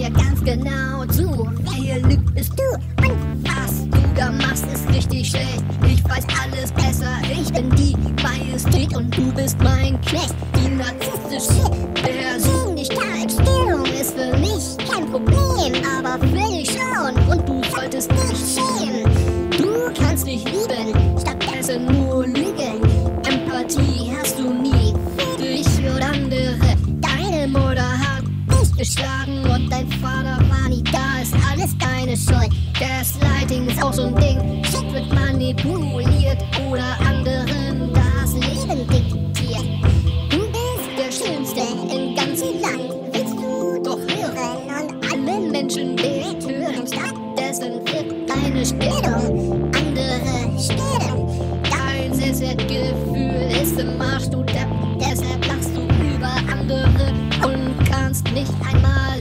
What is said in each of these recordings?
mir ganz genau zu. Wer lügt bist du? Und was du da machst, ist richtig schlecht. Ich weiß alles besser. Ich bin die Majestät und du bist mein Knecht. Die narzisstische Persönlichkeitsstörung ist für mich kein Problem, aber für auch so ein Ding. Shit wird manipuliert oder anderen das Leben diktiert. Du bist der Schönste im ganzen Land. Willst du doch hören und alle Menschen mithören. Stattdessen wird deine Stellung andere stellen. Dein Selbstwertgefühl ist im Arsch, du Depp. Deshalb lachst du über andere und kannst nicht einmal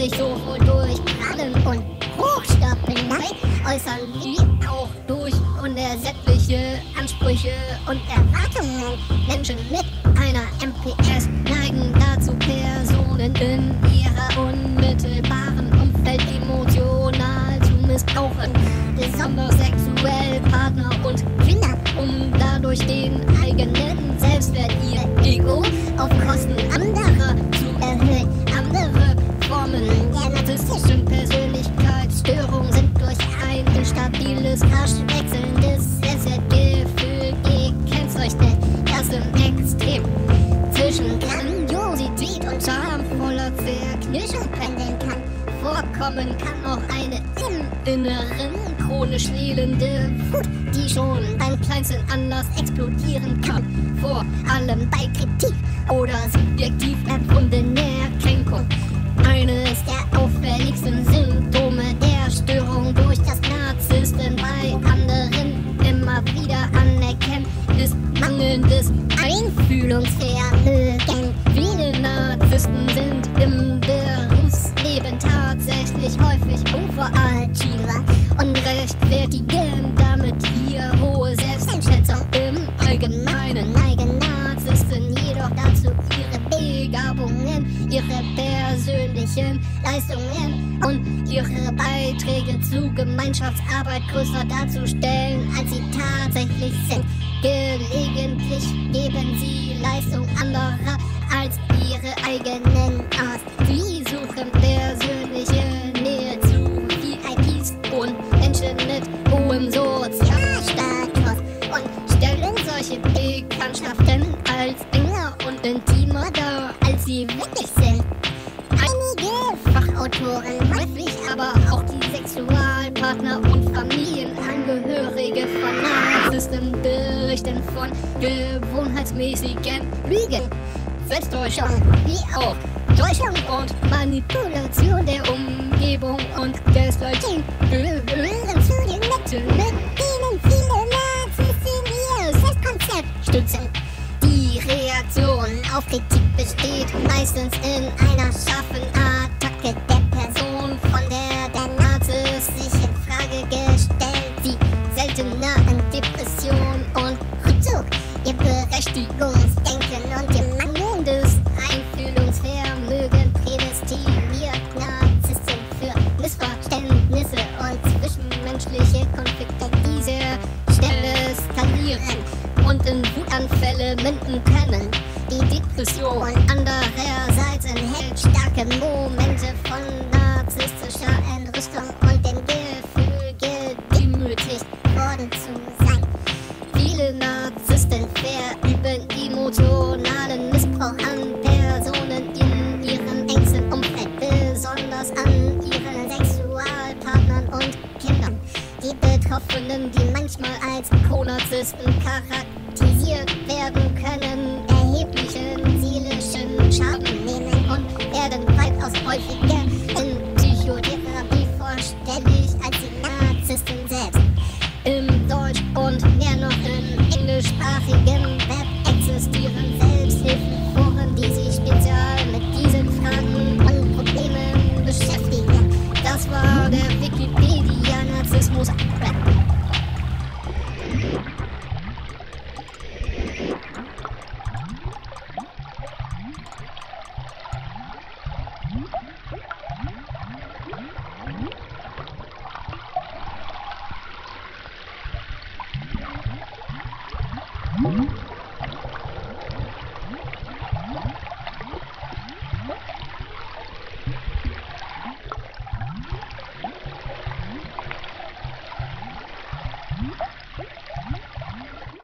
sich sowohl durch Prallen und Hochstapelei äußern, wie auch durch unersättliche Ansprüche und Erwartungen. Menschen mit einer MPS neigen dazu, Personen in ihrer unmittelbaren Umfeld emotional zu missbrauchen, besonders sexuell Partner und Kinder, um dadurch den eigenen Selbstwert, ihr Ego, auf Und schamvoller Zerknirschung pendeln kann. Vorkommen kann auch eine im Inneren chronisch elende Wut, die schon beim kleinsten Anlass explodieren kann. Vor allem bei Kritik oder subjektiv empfundener Kränkung. Eines der auffälligsten Symptome der Störung durch das Narzissten bei anderen immer wieder anerkennen, ist mangelndes Einfühlungsvermögen. Tatsächlich häufig Overachiever und rechtfertigen damit ihr hohe Selbsteinschätzung. Im Allgemeinen neigen Narzissten jedoch dazu, ihre Begabungen, ihre persönlichen Leistungen und ihre Beiträge zu Gemeinschaftsarbeit größer darzustellen, als sie tatsächlich sind. Gelegentlich geben sie Leistung anderer als ihre eigenen Fachautoren, häufig aber auch die Sexualpartner und Familienangehörige von Narzissten berichten von gewohnheitsmäßigen Lügen, Selbsttäuschung, wie auch Täuschung und Manipulation der Umgebung und Gaslighting gehören zu den Mitteln, mit denen viele Narzissten ihr Selbstkonzept stützen. Die Reaktion auf Kritik besteht meistens in einer scharfen Attacke der Person, von der der Narzisst sich in Frage gestellt sieht. Seltener in Depression und Rückzug. Ihr Berechtigungsdenken Die Depression andererseits enthält starke Momente von narzisstischer Entrüstung und dem Gefühl, gedemütigt worden zu sein. Viele Narzissten verüben emotionalen Missbrauch an Personen in ihrem engsten Umfeld, besonders an ihren Sexualpartnern und Kindern. Die Betroffenen, die manchmal als Co-Narzissten charakterisiert werden können, Schaden nehmen und werden weitaus häufiger